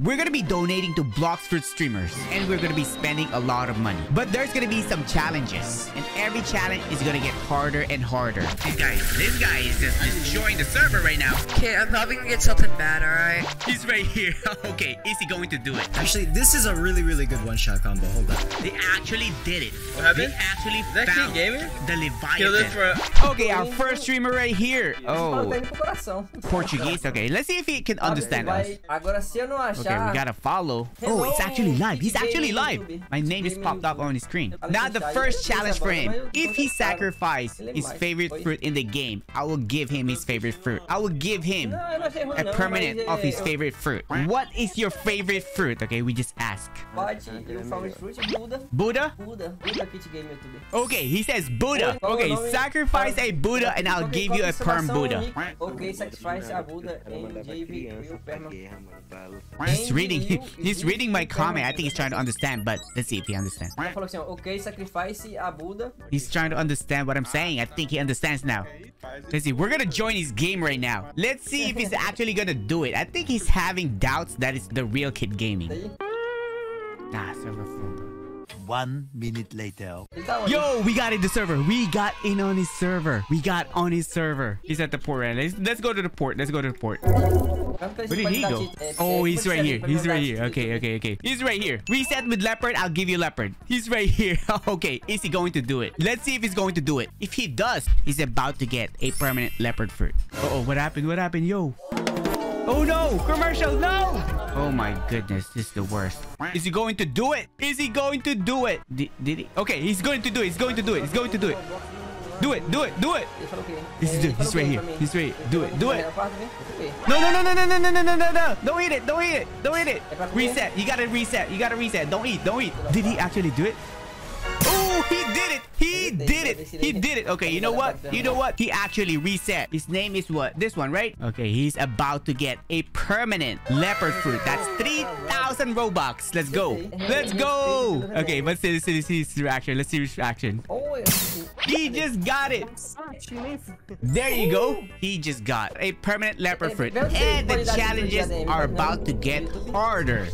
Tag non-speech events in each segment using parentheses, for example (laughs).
We're gonna be donating to Blox Fruit streamers, and we're gonna be spending a lot of money. But there's gonna be some challenges, and every challenge is gonna get harder and harder. Hey guys, this guy is just destroying the server right now. Okay, I'm probably gonna get something bad, alright? He's right here. (laughs) okay, is he going to do it? Actually, this is a really, really good one-shot combo. Hold up. They actually did it. What happened? They actually Is that found Gamer? the Kill Leviathan. for Okay, our first streamer right here. Oh, bem pro coração. Portuguese. Okay, let's see if he can understand ele us. vai- Agora, se eu não achar... Okay, we gotta follow. Oh, it's actually live. He's actually live. My name just popped up on his screen. Now the first challenge for him. If he sacrificed his favorite fruit in the game, I will give him his favorite fruit. I will give him Não, eu não achei ruim, a permanent of his favorite fruit. What is your favorite fruit? Okay, we just ask. Bate o favorite fruit, Buda. Buddha? Buda. Buda Kit Game YouTube. Okay, he says Buddha. Okay, sacrifice a Buddha and I'll give you a é a perm Buddha. Ok, sacrifice a Buda em JV Will Perma. He's reading. (laughs) He's reading my comment. I think he's trying to understand, but let's see if he understands. Ela falou assim, ok, sacrifice a Buda. He's trying to understand what I'm saying. I think he understands now. Let's see. We're gonna join his game right now. Let's see if he's actually gonna do it. I think he's having doubts that it's the real Kitt Gaming. Daí, Nah, server full. One minute later. ele tá onde? Yo, we got in the server. We got in on his server. We got on his server. He's at the port right now. Let's, let's go to the port. Let's go to the port. Pergunta pra ele Where did he go? Oh, he's right here. He's right here. Okay, okay, okay. He's right here. Reset with leopard. I'll give you leopard. He's right here. (laughs) Okay, is he going to do it? Let's see if he's going to do it. If he does, he's about to get a permanent leopard fruit. Uh oh, what happened? What happened? Yo. Oh no! Commercial, no! Oh my goodness, this is the worst. Is he going to do it? Is he going to do it? Did, did he? Okay, he's going to do it. He's going to do it. He's going to do it. Do it, do it, do it! Ele falou o? This is it. He's right here. He's right here. Do it, do it. É o quarto, né? Deixa eu ver. No, no, no, no, no, no, no, no, no, no, no. Don't eat it. Don't eat it. Don't eat it. É pra comer? Reset. You gotta reset. You gotta reset. Don't eat. Don't eat. Did he actually do it? Oh, he did it. He did it. He did it. Okay, you know what? You know what? He actually reset. His name is what? This one, right? Okay, he's about to get a permanent leopard fruit. That's 3,000 Robux. Let's go. Let's go. Okay, let's see, let's see, let's see his reaction. Let's see his reaction. Oh, He just got it. There you go. He just got a permanent leopard fruit. And the challenges are about to get harder.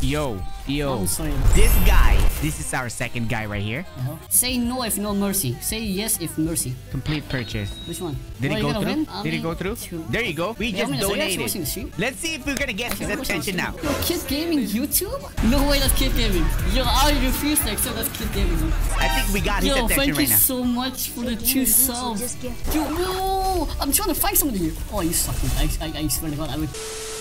Yo, yo. This guy, this is our second guy right here. Uh-huh. Say no if no mercy. Say yes if mercy. Complete purchase. Which one? Did What, it go through? win? Did it go through? Two. There you go. We Yeah, just I mean, so you're watching donated. Let's see if we're gonna get his Okay, watch attention now. Yo, Kitt Gaming YouTube? No way that's Kitt Gaming. Yo, I refuse to accept that's Kitt Gaming. I think we got his attention right now. Yo, thank you so much for the two subs. Yo, no! I'm trying to find somebody here. Oh, you suck, dude. I, I, I swear to God, I would.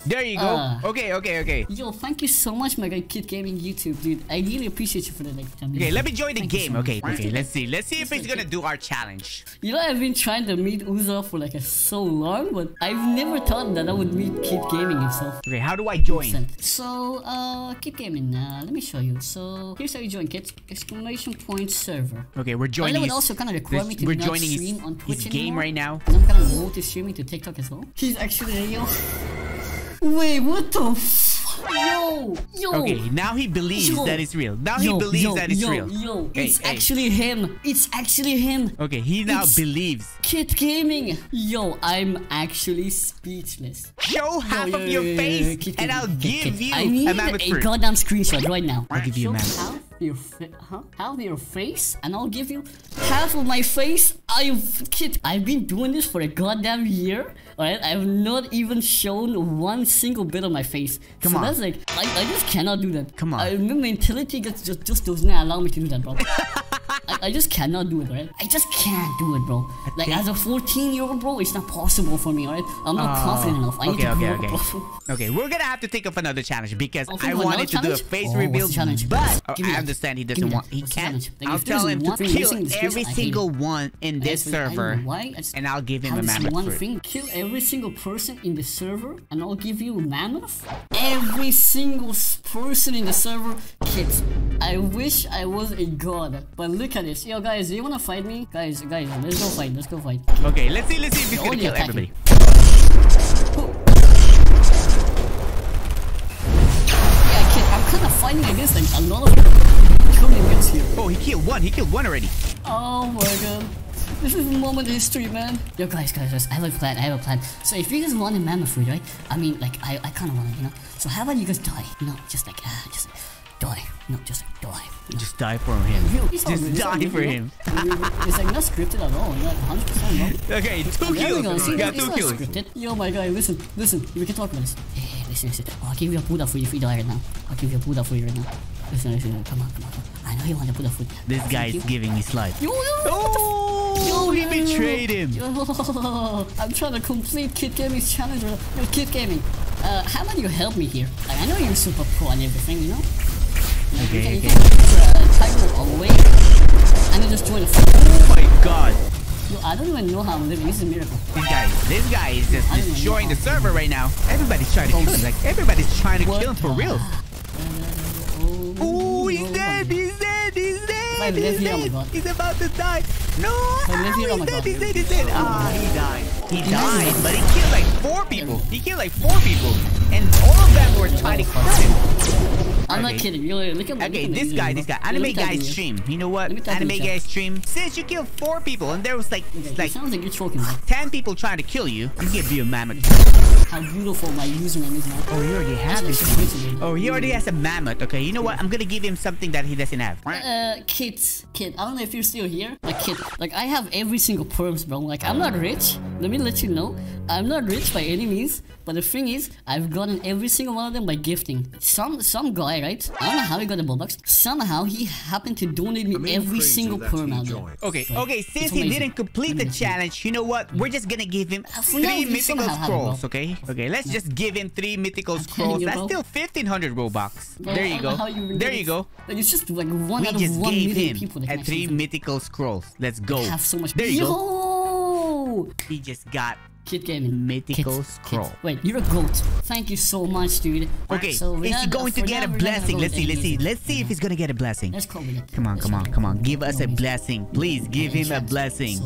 There you go. Ah. Okay, okay, okay. Yo, thank you so much, my guy, Kitt Gaming YouTube, dude. I really appreciate you for the like. Time. Okay, let me join the Thank game. so. Okay, okay, let's see. Let's see if he's gonna do our challenge. You know, I've been trying to meet Uza for like a so long, but I've never thought that I would meet Kitt Gaming himself. Okay, how do I join? So, uh, Kitt Gaming, uh, let me show you. So, here's how you join. Get exclamation point server. Okay, we're joining. his- also kind of require me to we're joining his, stream on his game anymore. right now. And I'm kind of multi streaming to TikTok as well. He's actually yo. Wait, what the? F- yo, yo. Okay, now he believes Yo. that it's real. Now he believes yo, that it's yo, real. Yo, Hey, it's hey. actually him. It's actually him. Okay, he now It's- believes. Kitt Gaming. Yo, I'm actually speechless. Show half Yo, of your yo, yo, face, yo, Kid and I'll Kid, give Kid. you I need a mammoth a goddamn screenshot right now. I'll give you a Show mammoth. half your huh? half your face, and I'll give you half of my face. I've kid. I've been doing this for a goddamn year. Alright, I've not even shown one single bit of my face. Come so on. that's like I, I just cannot do that. Come on. I, my mentality just, just just does not allow me to do that, bro. (laughs) I, I just cannot do it, right? I just can't do it, bro. Like as a 14 year old, bro, it's not possible for me, alright? I'm not Oh, confident enough. I need okay, to okay, okay. up. Okay, we're gonna have to think of another challenge because Oh, I wanted to do a face Oh, reveal, challenge? but I that. understand he doesn't want. He can't. Like, I'll tell him to kill missing in this every game, I hate single one in this Honestly, I don't server? And I'll give him a mammoth one thing. Kill every single person in the server, and I'll give you a mammoth. Every single person in the server, kids. I wish I was a god, but look at this. Yo, guys, do you wanna fight me? Guys, guys, let's go fight. Let's go fight. Okay, let's see. Let's see if You're gonna kill everybody. Yeah, kid, I'm kind of fighting against like a lot of coming against here. Oh, he killed one. He killed one already. Oh my god. This is a moment in history, man. Yo, guys, guys, guys, I have a plan. I have a plan. So if you guys want a mammoth food, right? I mean, like, I, I kind of want it, you know. So how about you guys die? You know, just like, uh, just like, die. No, just die. You know? Just die for him. Yo, it's all Just good, die for you him. it's like not scripted at all. Like 100 percent Okay, two go. kills. See, You got two kills. scripted. Yo, my guy, listen, listen. We can talk about this. Hey, listen, listen. Oh, I'll give you a Buddha food if you die right now. I'll give you a Buddha food right now. Listen, listen. Come on, come on, come on. I know you want a Buddha food. This Thank guy you. is giving his life. Yo, yo, Oh, Yo, he betrayed him. Yo, (laughs) I'm trying to complete Kitt Gaming's challenge. Yo, Kitt Gaming, uh, how about you help me here? Like, I know you're super pro and everything, you know? Okay, okay. can, you can put a title away and then just join the fight. Oh my god. Yo, I don't even know how I'm living. This is a miracle. This guy, this guy is just I destroying the server right now. Everybody's trying to kill him. Like everybody's trying to What kill him for real. Oh, Ooh, he's no, dead. He's dead. He's dead. I live He's here, oh dead. God. He's about to die. No. I live ah, here, oh he's dead. God. He's dead. He's dead. Ah, he died. He died. but he killed like four people. He killed like four people, and all of them were trying to kill. I'm Okay. not kidding. Yo, look at Okay, look at this guy, this guy, anime look guy stream. You know what? Let me type in Anime guy stream. Since you killed four people, and there was like It like sounds like you're choking, man. ten people trying to kill you, I'm gonna give you a mammoth. How beautiful my username is, man. Oh, he already has this one. Oh, he already has a mammoth. Okay, you know what? I'm gonna give him something that he doesn't have. Uh, kid, kid, I don't know if you're still here. Like, kid, like, I have every single perms, bro. Like, I'm not rich. Let me let you know. I'm not rich by any means. But the thing is, I've gotten every single one of them by gifting. Some some guy, right? I don't know how he got the bucks. Somehow he happened to donate me every single perm out there. Okay, Right. okay. Since he didn't complete the challenge, you know what? We're just gonna give him for now, three he mythical somehow have it, scrolls. Okay, okay. Let's just give him three mythical (laughs) scrolls. That's still 1500 robux. There you go. you There you go. Like, it's just like one We out of just one gave million him people that three actually do it. mythical scrolls. Let's go. have so much. There you go. He just got Kitt Gaming. Mythical Kid, scroll. Kid. Wait, you're a goat. Thank you so much, dude. Okay, so is he going to get now, a we're not gonna blessing? Let's see, let's see, let's see if he's gonna get a blessing. Let's with it. Come on, Let's come on, come on. Give us a Go with it. blessing. Please give him a blessing.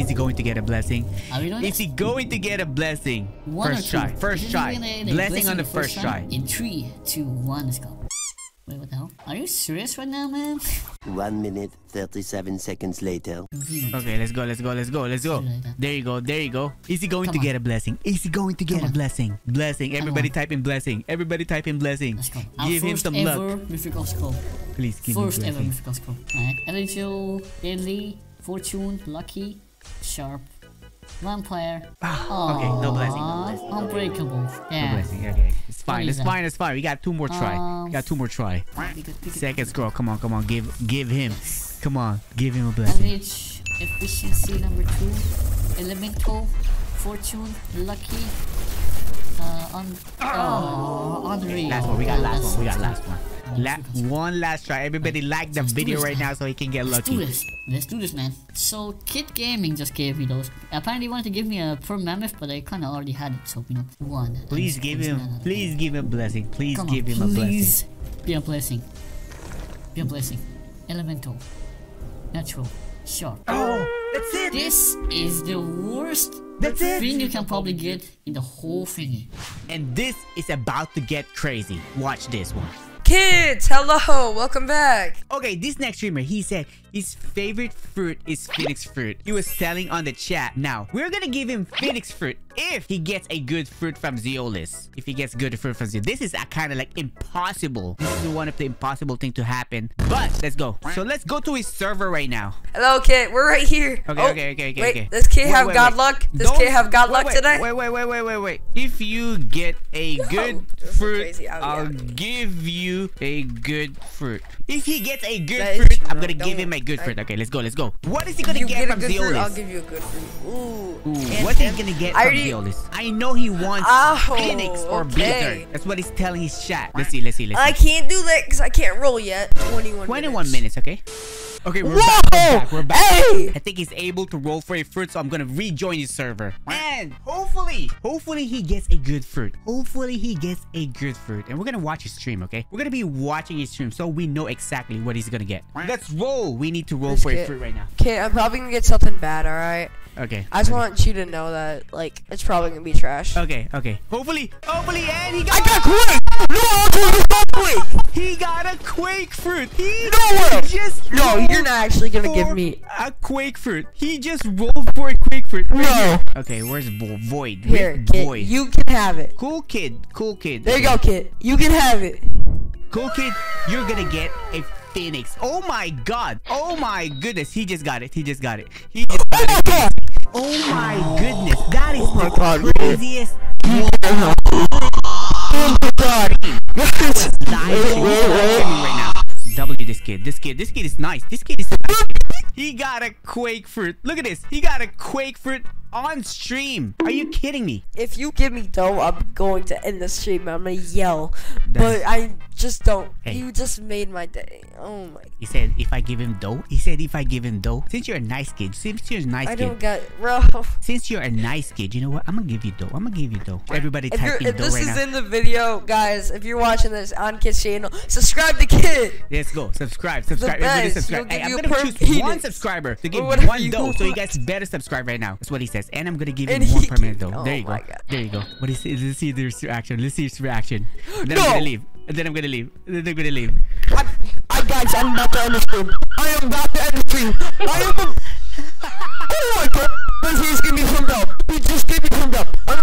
Is he going to get a blessing? Are we doing Is he going to get a blessing? First try. First try. gonna be a- a Blessing on the first try. In three, two, one, let's go. Wait, what the hell? Are you serious right now, man? (laughs) One minute, 37 seconds later. Okay, let's go, let's go, let's go, let's go. There you go, there you go. Is he going Come to on. get a blessing? Is he going to get Come a on. blessing? Blessing. Everybody on. type in blessing. Everybody type in blessing. Let's go. Our Give him some ever luck. mythical scroll. Please give First me ever blessing. mythical scroll. Alright. Eligible, deadly, fortune, lucky, sharp, vampire. Ah, okay, no blessing, no blessing. Unbreakable. No Yeah. blessing. Okay, it's fine. It's fine. It's fine. We got two more try. Um, We got two more try. Pick it, pick it. Second scroll. Come on, come on. Give, give him. Come on, give him a blessing. Average efficiency number two, elemental, fortune, lucky, uh, un- oh, unreal. Last one. We got last one. We got last one. La- one last try. Everybody like the video right now so he can get Let's do lucky. this. Let's do this, man. So, Kitt Gaming just gave me those. Apparently, he wanted to give me a per mammoth, but I kind of already had it. So, you know, one. Please give him. Please give him a blessing. Please Come give on, him a blessing. please be a blessing. Be a blessing. Elemental, natural, sharp. Oh, that's it. This is the worst That's it. thing you can probably get in the whole thingy. And this is about to get crazy. Watch this one. Kids, hello, welcome back. Okay, this next streamer, he said his favorite fruit is phoenix fruit. He was selling on the chat. Now, we're gonna give him phoenix fruit if he gets a good fruit from Zioles. If he gets good fruit from Zioles. This is a kind of like impossible. This is one of the impossible thing to happen. But, let's go. So, let's go to his server right now. Hello, kid, we're right here. Okay, Oh, okay, okay, okay, Wait, okay. does kid Wait, have wait, god wait. luck? Does Don't- kid have god wait, luck wait, today? Wait, wait, wait, wait, wait, wait. If you get a good fruit. I'll yeah. give you a good fruit. If he gets a good That is fruit, I'm gonna give him a good I- fruit. Okay, let's go, let's go. What is he gonna you get, get from good fruit, I'll give you a good fruit. Ooh. Ooh, what's he gonna get I from already- Zioles? I know he wants Oh, Phoenix or okay. Blizzard. That's what he's telling his chat. Let's see, let's see, let's see. I can't do that because I can't roll yet. 21 21 minutes. minutes, okay? Okay, we're Whoa! back, we're back, we're back. Hey! I think he's able to roll for a fruit, so I'm gonna rejoin his server. And hopefully, hopefully he gets a good fruit. Hopefully he gets a good fruit. And we're gonna watch his stream, okay? We're gonna be watching his stream so we know exactly what he's gonna get. Let's roll. We need to roll Let's for a fruit right now. Okay, I'm probably gonna get something bad, alright? Okay. I just okay. want you to know that, like, it's probably gonna be trash. Okay, okay. Hopefully, hopefully, and he got, I got quick! No, quick! he got a quake fruit. He No! just No, you're not actually gonna give me. a quake fruit. He just rolled for a quake fruit. Right No. here. Okay, where's Vo- Void? Here, kid. Void. You can have it. Cool kid. Cool kid. There you go, kid. You can have it. Cool kid, you're gonna get a phoenix. Oh my god. Oh my goodness. He just got it. He just got it. He just got it. Oh my goodness. That is oh my the God, craziest Oh W this kid. This kid. This kid is nice. This kid is nice. He got a quake fruit. Look at this. He got a quake fruit on stream. Are you kidding me? If you give me dough, I'm going to end the stream. I'm gonna yell. But I just don't. Hey. You just made my day. Oh my. He said if I give him dough. He said if I give him dough. Since you're a nice kid. Since you're a nice I kid. don't get, bro. Since you're a nice kid, you know what? I'm gonna give you dough. I'm gonna give you dough. Everybody If, type in if dough this right is now. in the video, guys, if you're watching this on Kitt's channel, subscribe to Kitt. Let's go. Subscribe. Subscribe. Everybody subscribe. Hey, I'm gonna choose one subscriber to give one dough. So you (laughs) guys better subscribe right now. That's what he says. And I'm gonna give And one he permanent can- dough. There oh you go. God. There you go. What is it? Let's see this reaction. Let's see his reaction. Then No. I'm gonna leave. Then I'm gonna leave. Then I'm gonna leave. I, I guys, I'm about to end the stream. I am about to end the stream. I am. Oh my god! Please, please give me some dough. Please just give me some dough. Oh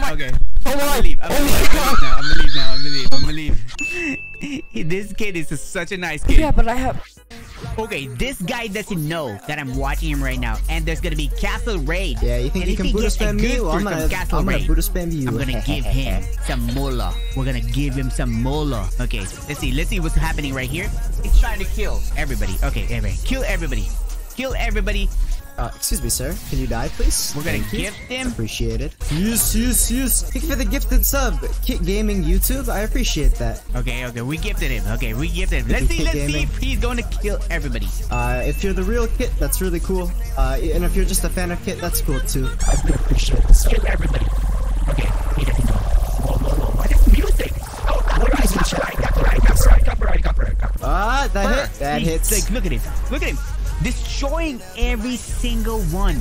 my, Okay. oh I'm my, gonna leave. I'm oh gonna leave now. I'm gonna leave now. I'm gonna leave. I'm gonna leave. this kid is such a nice kid. Yeah, but I have. Okay, this guy doesn't know that I'm watching him right now, and there's gonna be Castle Raid. Yeah, you think and you can Buddha spam Well, I'm gonna, Castle I'm gonna Raid, Buddha spam you. I'm gonna (laughs) give him some mola. We're gonna give him some mola. Okay, let's see. Let's see what's happening right here. He's trying to kill everybody. Okay, everybody. Kill everybody. Kill everybody. Uh, excuse me, sir. Can you die, please? We're gonna Thank you. gift him. Appreciate it. Yes, yes, yes. Thank you for the gifted sub, Kitt Gaming YouTube. I appreciate that. Okay, okay, we gifted him. Okay, we gifted him. Let's see, let's see if he's going to kill everybody. Uh, if you're the real Kitt, that's really cool. Uh, and if you're just a fan of Kitt, that's cool too. I appreciate this. Kill everybody. Okay, he doesn't know. Whoa, whoa, whoa. What is music? Oh, what is music? Copyright, copyright, copyright, copyright, copyright. Ah, that hit. That He's hits. Look at him. Look at him. Destroying every single one.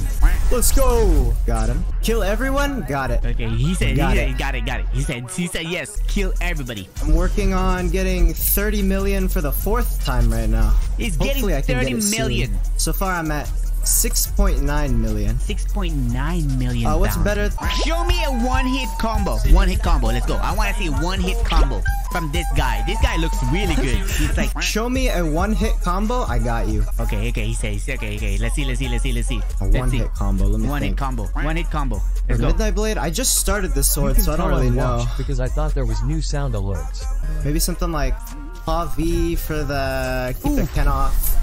Let's go. Got him. Kill everyone. Got it. Okay, he said, Got he it. said, got it, got it. He said, he said, yes, kill everybody. I'm working on getting 30 million for the fourth time right now. He's getting Hopefully I can 30 get it soon. So far, I'm at 6.9 million. 6.9 million. Uh, what's pounds. better? Show me a one-hit combo. One-hit combo. Let's go. I want to see one-hit combo from this guy. This guy looks really good. He's like, (laughs) Show me a one-hit combo. I got you. okay, okay. He says, okay, okay. Let's see, let's see, let's see, let's see. A Let's one-hit combo. Let me One-hit combo. One-hit combo. Let's go. Midnight Blade, I just started this sword, can so I don't really know. because I thought there was new sound alerts. Maybe something like Paw V for the keep the Ken off.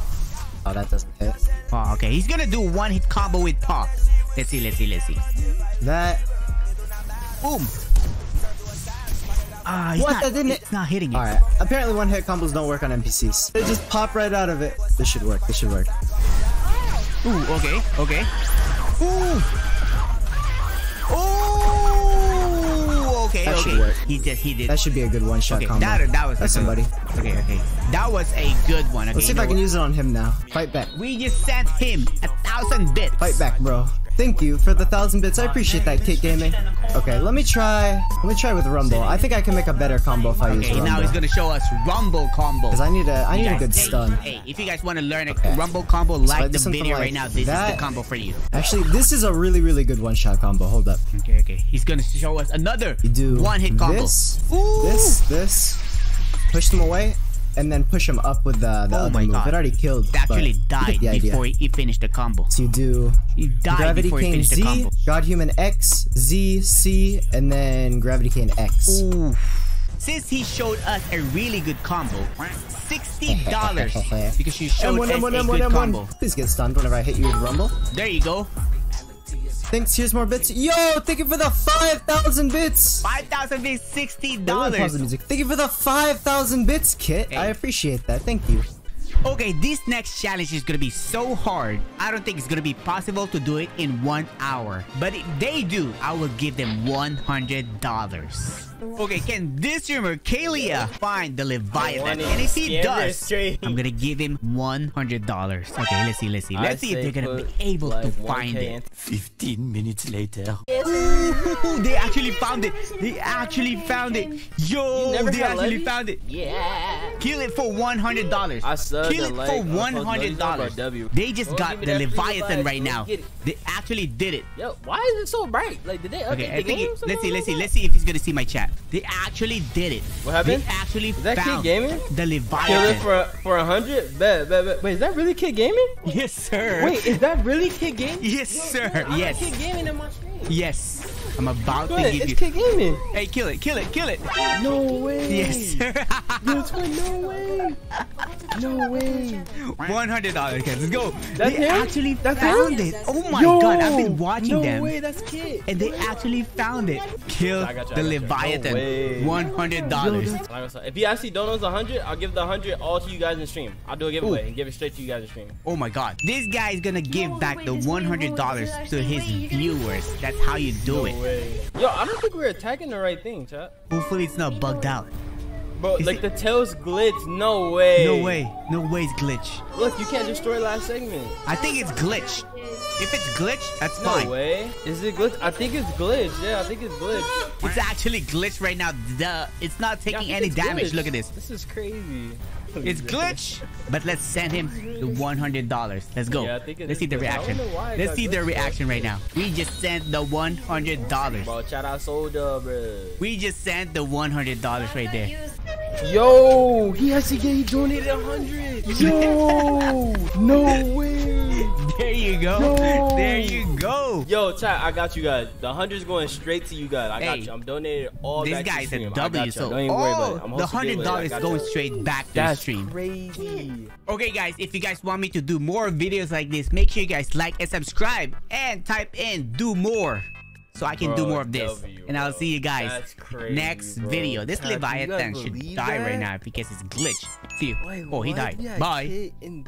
Oh, that doesn't hit. Oh, okay. He's gonna do one-hit combo with Paw. Let's see, let's see, let's see. That. Boom. Ah, he's What? not, That didn't It's not hitting it. All right. Apparently, one-hit combos don't work on NPCs. They just pop right out of it. This should work. This should work. Ooh, okay, okay. Ooh. Ooh. Okay, That should okay. work. He did. He did. That should be a good one-shot okay, combo. that that was That's somebody. one. Okay, okay. That was a good one. Okay, Let's see if I can what? use it on him now. Fight back. We just sent him a thousand bits. Fight back, bro. Thank you for the thousand bits. I appreciate that, Kitt Gaming. Okay, let me try. Let me try with Rumble. I think I can make a better combo if I use Okay, Rumble. now he's gonna show us Rumble combo. Cause I need a, I need a good stun. Hey, if you guys want to learn a Okay. Rumble combo, like do the video like right now. This is the combo for you. Actually, this is a really, really good one-shot combo. Hold up. Okay, okay. He's gonna show us another one-hit combo. This, Ooh. this, this. Push them away, and then push them up with the, the Oh other my move. God. It already killed. It actually died before he finished the combo. So you do He died Gravity before he Cane finished the combo. God Human X, Z, C, and then Gravity Cane X. Ooh. Since he showed us a really good combo, sixty dollars because you showed M1, us M1, a M1, good M1. combo. Please get stunned whenever I hit you with Rumble. There you go, Thanks, here's more bits. Yo, thank you for the 5,000 bits! five thousand is sixty Wait, let me pause dollars. music. Thank you for the 5,000 bits, Kitt. I appreciate that. Thank you. Okay, this next challenge is gonna be so hard. I don't think it's gonna be possible to do it in one hour. But if they do, I will give them one hundred dollars. Okay, can this streamer, Kalia, find the Leviathan? wanna And if he scam does. I'm gonna give him $100. Okay, let's see, let's see. Let's see if they're gonna be able to find it. 15 minutes later. Ooh, they actually found it. They actually found it. Yo, they actually found it. Yeah. Kill it for one hundred dollars. I subbed Kill it and for like, I'm one supposed to hundred know dollars. They just Go got the Leviathan Leviathan. right now. They actually did it. Yo, why is it so bright? Like, did they update Okay, I the think. game? It, let's see. Let's see. Let's see if he's gonna see my chat. They actually did it. What happened? They actually Is that Kid found Gaming? the Kill it Leviathan. for for a hundred. Bet, bet, bet. Wait, is that really Kitt Gaming? yes, sir. Wait, is that really Kitt Gaming? Yes, sir. Yes. Kitt Gaming in my screen. Yes. I'm about Go to ahead, give it's you. Kitt Gaming. Hey, kill it! Kill it! Kill it! No way. Yes, sir. Yo, twin, no way. No way. One hundred dollars, kids. Let's go. That's they him? actually That's found him? it. Oh my Yo, god! I've been watching no them. way, that's Kid. and they actually found it. Kill I got you, I the got. Leviathan. No. One hundred dollars. Like I said, if he actually donates a hundred, I'll give the hundred all to you guys in stream. I'll do a giveaway and give it straight to you guys in stream. Oh my god. This guy is gonna give back the one hundred dollars to his viewers. That's how you do it. Yo, I don't think we're attacking the right thing, chat. Hopefully it's not bugged out. Bro, Is like it- the tails glitch. No way. No way. No way it's glitch. Look, you can't destroy last segment. I think it's glitch. If it's glitch, that's No fine. No way. Is it glitch? I think it's glitch. Yeah, I think it's glitch. It's actually glitch right now. Duh. It's not taking think any damage. glitch. Look at this. This is crazy. It's glitch. But let's send him the one hundred dollars. Let's go. Yeah, I think it Let's see the reaction. don't know why it Let's see their reaction right now. We just sent the one hundred dollars. Bro, chat out soldier, bro. We just sent the one hundred dollars right there. Yo, he has to get. He donated a hundred. (laughs) Yo, no way. There you go. No. There you go. Yo, chat, I got you guys. The hundred's going straight to you guys. I got Hey, you. I'm donating all This back to guy's a stream. I W, got you. so Don't even worry about oh, it. I'm the hundred dollars going you. straight back to the stream. crazy. Okay, guys, if you guys want me to do more videos like this, make sure you guys like and subscribe and type in do more so I can do more of this. W, and I'll see you guys crazy, next bro. video. This Chat, do you guys Leviathan should believe die right now because it's glitch. See you. Wait, oh, he died. Yeah, Bye. kid in